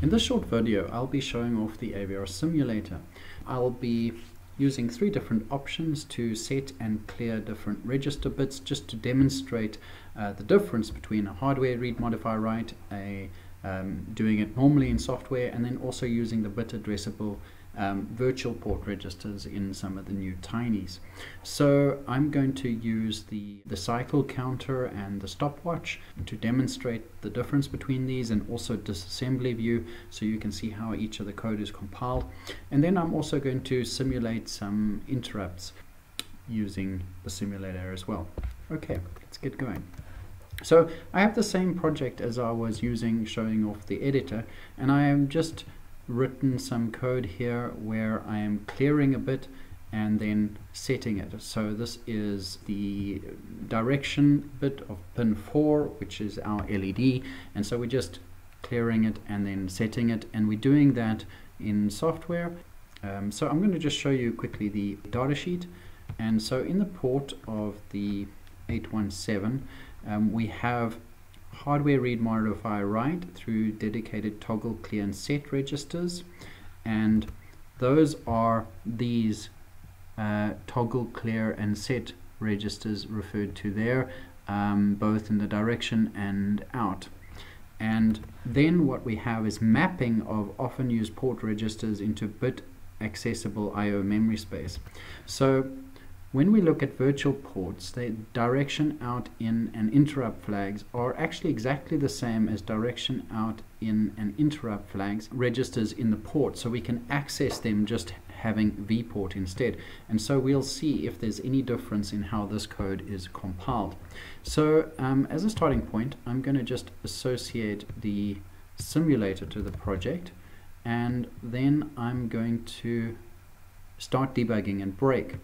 In this short video, I'll be showing off the AVR simulator. I'll be using three different options to set and clear different register bits just to demonstrate uh, the difference between a hardware read modify write, a um, doing it normally in software, and then also using the bit addressable um, virtual port registers in some of the new Tinies. So I'm going to use the, the cycle counter and the stopwatch to demonstrate the difference between these and also disassembly view so you can see how each of the code is compiled. And then I'm also going to simulate some interrupts using the simulator as well. Okay, let's get going. So I have the same project as I was using showing off the editor and I am just written some code here where I am clearing a bit and then setting it. So this is the direction bit of pin 4 which is our LED and so we're just clearing it and then setting it and we're doing that in software. Um, so I'm going to just show you quickly the data sheet and so in the port of the 817 um, we have hardware read modify write through dedicated toggle clear and set registers. And those are these uh, toggle clear and set registers referred to there um, both in the direction and out. And then what we have is mapping of often used port registers into bit accessible IO memory space. So when we look at virtual ports, the direction out in and interrupt flags are actually exactly the same as direction out in and interrupt flags registers in the port. So we can access them just having vport instead. And so we'll see if there's any difference in how this code is compiled. So um, as a starting point, I'm going to just associate the simulator to the project. And then I'm going to start debugging and break.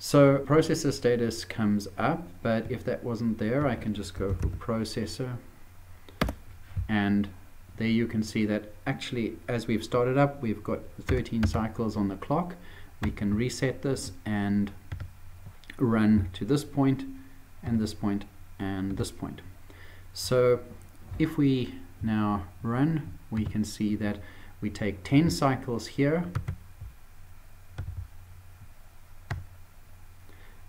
So processor status comes up, but if that wasn't there, I can just go for processor. And there you can see that actually, as we've started up, we've got 13 cycles on the clock. We can reset this and run to this point, and this point, and this point. So if we now run, we can see that we take 10 cycles here,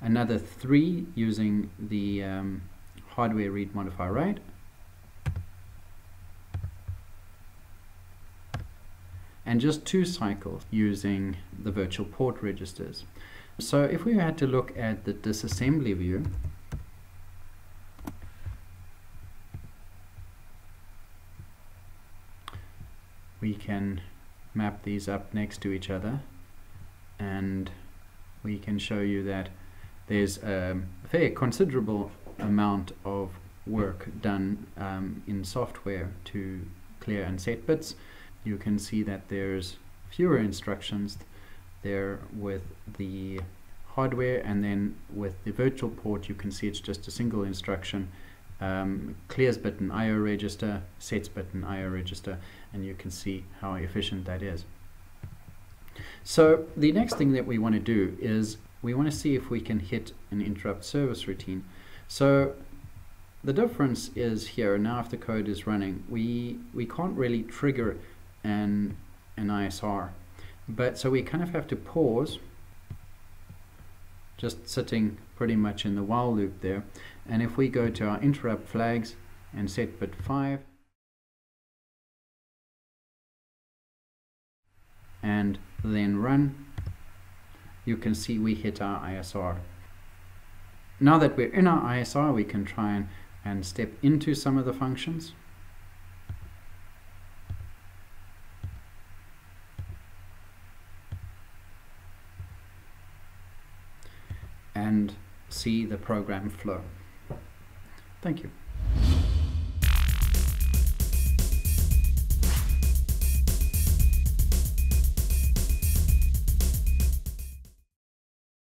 another three using the um, hardware read modify write and just two cycles using the virtual port registers. So if we had to look at the disassembly view, we can map these up next to each other and we can show you that there's a fair considerable amount of work done um, in software to clear and set bits. You can see that there's fewer instructions there with the hardware and then with the virtual port you can see it's just a single instruction um, clears bit and IO register, sets bit and IO register and you can see how efficient that is. So the next thing that we want to do is we want to see if we can hit an interrupt service routine. So the difference is here, now if the code is running, we, we can't really trigger an, an ISR. But so we kind of have to pause, just sitting pretty much in the while loop there. And if we go to our interrupt flags and set bit 5, and then run, you can see we hit our ISR. Now that we're in our ISR, we can try and, and step into some of the functions. and see the program flow. Thank you.